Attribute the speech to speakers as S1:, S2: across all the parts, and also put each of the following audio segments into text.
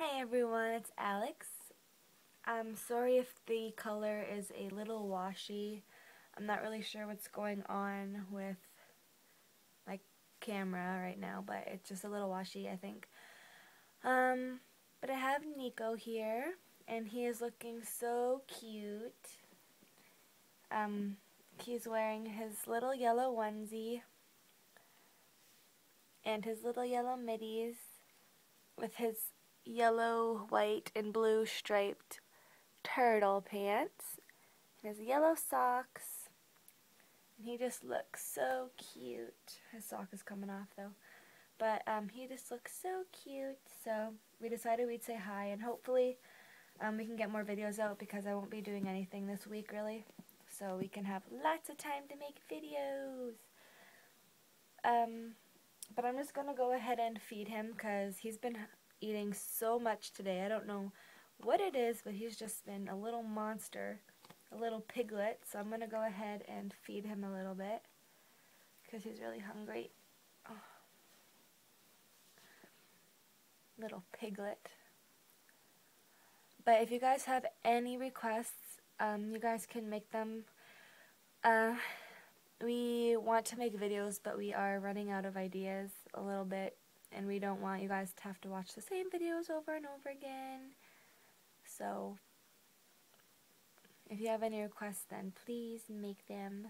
S1: Hey everyone, it's Alex. I'm sorry if the color is a little washy. I'm not really sure what's going on with my camera right now, but it's just a little washy, I think. Um, but I have Nico here, and he is looking so cute. Um, he's wearing his little yellow onesie and his little yellow middies with his yellow, white, and blue striped turtle pants and his yellow socks. And he just looks so cute. His sock is coming off though. But um, he just looks so cute. So we decided we'd say hi and hopefully um, we can get more videos out because I won't be doing anything this week really. So we can have lots of time to make videos. Um, but I'm just going to go ahead and feed him because he's been eating so much today. I don't know what it is, but he's just been a little monster, a little piglet. So I'm going to go ahead and feed him a little bit because he's really hungry. Oh. Little piglet. But if you guys have any requests, um, you guys can make them. Uh, we want to make videos, but we are running out of ideas a little bit and we don't want you guys to have to watch the same videos over and over again. So, if you have any requests, then please make them.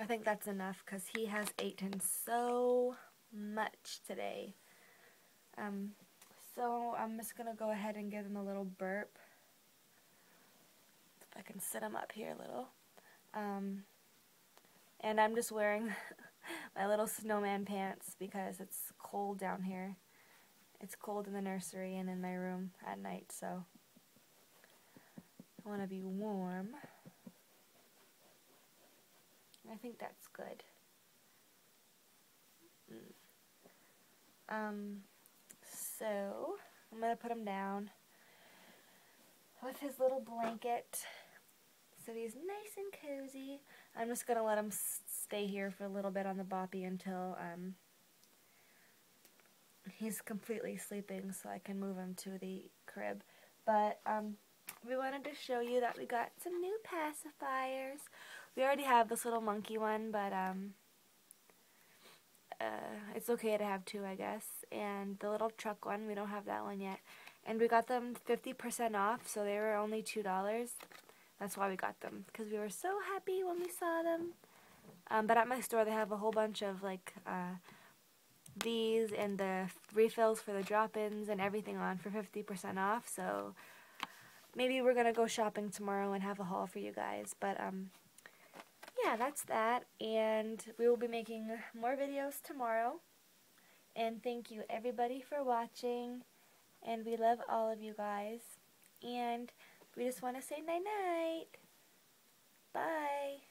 S1: I think that's enough because he has eaten so much today. Um, so I'm just going to go ahead and give him a little burp. If I can sit him up here a little. Um, and I'm just wearing my little snowman pants because it's cold down here. It's cold in the nursery and in my room at night, so I want to be warm. I think that's good. Mm. Um, so, I'm going to put him down with his little blanket so he's nice and cozy. I'm just going to let him stay here for a little bit on the boppy until um, he's completely sleeping so I can move him to the crib. But um, we wanted to show you that we got some new pacifiers. We already have this little monkey one, but um, uh, it's okay to have two, I guess. And the little truck one, we don't have that one yet. And we got them 50% off, so they were only $2. That's why we got them, because we were so happy when we saw them. Um, but at my store, they have a whole bunch of, like, uh, these and the refills for the drop-ins and everything on for 50% off. So maybe we're going to go shopping tomorrow and have a haul for you guys. But, um, yeah, that's that. And we will be making more videos tomorrow. And thank you, everybody, for watching. And we love all of you guys. And we just want to say night-night. Bye.